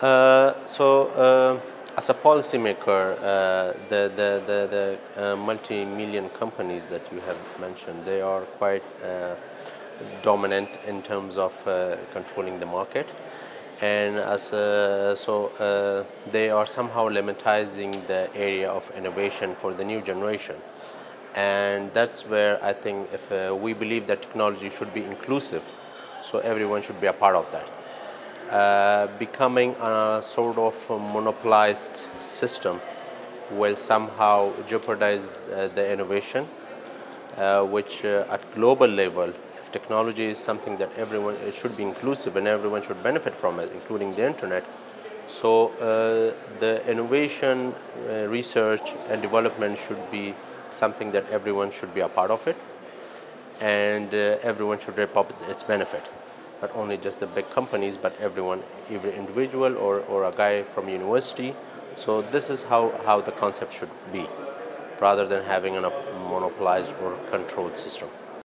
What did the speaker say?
Uh, so, uh, as a policymaker, uh, the, the, the, the uh, multi-million companies that you have mentioned, they are quite uh, dominant in terms of uh, controlling the market. And as so, they are somehow limitizing the area of innovation for the new generation. And that's where I think if we believe that technology should be inclusive, so everyone should be a part of that. Uh, becoming a sort of a monopolized system will somehow jeopardize uh, the innovation, uh, which uh, at global level, if technology is something that everyone, it should be inclusive and everyone should benefit from it, including the internet. So uh, the innovation, research and development should be something that everyone should be a part of it and everyone should reap up its benefit not only just the big companies, but everyone, every individual or, or a guy from university. So this is how, how the concept should be, rather than having a monopolized or controlled system.